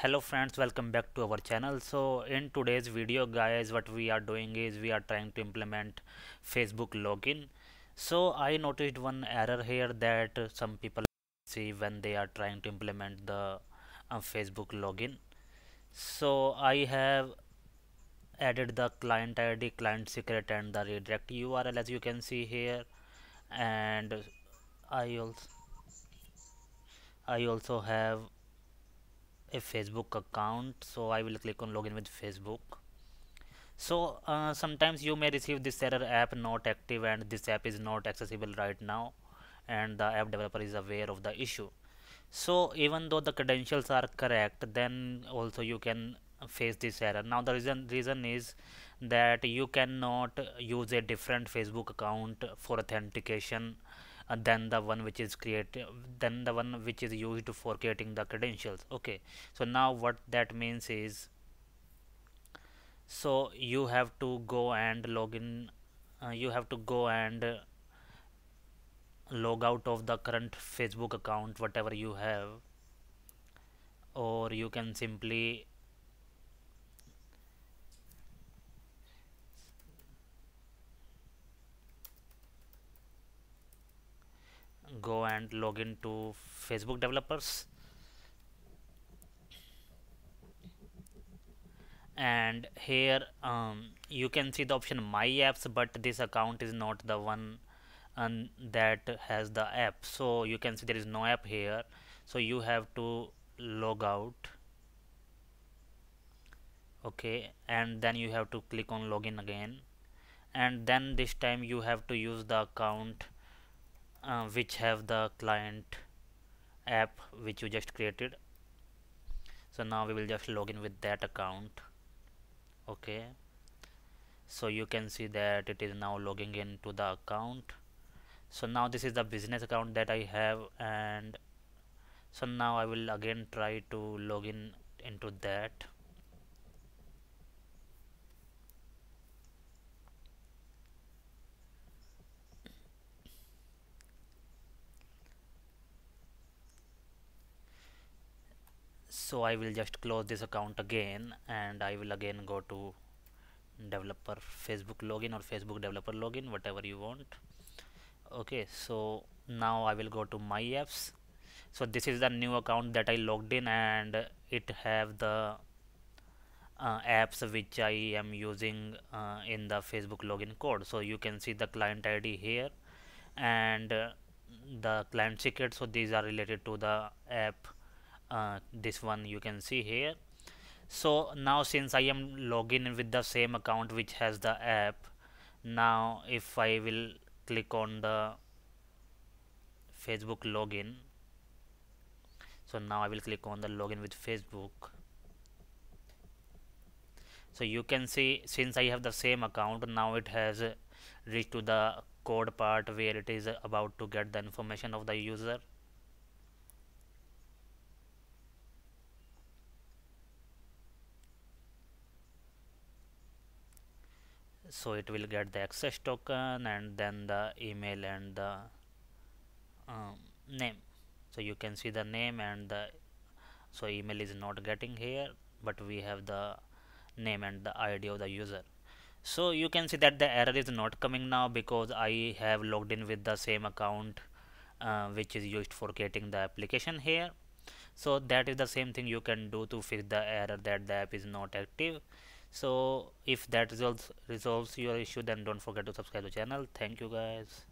hello friends welcome back to our channel. So in today's video guys what we are doing is we are trying to implement facebook login. So i noticed one error here that some people see when they are trying to implement the uh, facebook login. So i have added the client id client secret and the redirect url as you can see here. And i also i also have a Facebook account so I will click on login with Facebook. So uh, sometimes you may receive this error app not active and this app is not accessible right now and the app developer is aware of the issue. So even though the credentials are correct then also you can face this error. Now the reason reason is that you cannot use a different Facebook account for authentication uh, than the one which is created then the one which is used for creating the credentials. Okay. So now what that means is so you have to go and log in uh, you have to go and uh, log out of the current Facebook account whatever you have or you can simply go and log in to Facebook developers. And here um, you can see the option my apps but this account is not the one and that has the app. So you can see there is no app here. So you have to log out. Okay and then you have to click on login again. And then this time you have to use the account uh, which have the client app which you just created. So now we will just log in with that account. Okay. So you can see that it is now logging into the account. So now this is the business account that I have and so now I will again try to log in into that so I will just close this account again and I will again go to developer Facebook login or Facebook developer login whatever you want. Okay so now I will go to my apps. So this is the new account that I logged in and it have the uh, apps which I am using uh, in the Facebook login code. So you can see the client ID here and uh, the client secret. So these are related to the app uh, this one you can see here. So now since I am login with the same account which has the app now if I will click on the Facebook login so now I will click on the login with Facebook. So you can see since I have the same account now it has reached to the code part where it is about to get the information of the user so it will get the access token and then the email and the um, name. So you can see the name and the so email is not getting here but we have the name and the id of the user. So you can see that the error is not coming now because I have logged in with the same account uh, which is used for creating the application here. So that is the same thing you can do to fix the error that the app is not active so if that resolves resolves your issue then don't forget to subscribe to the channel. Thank you guys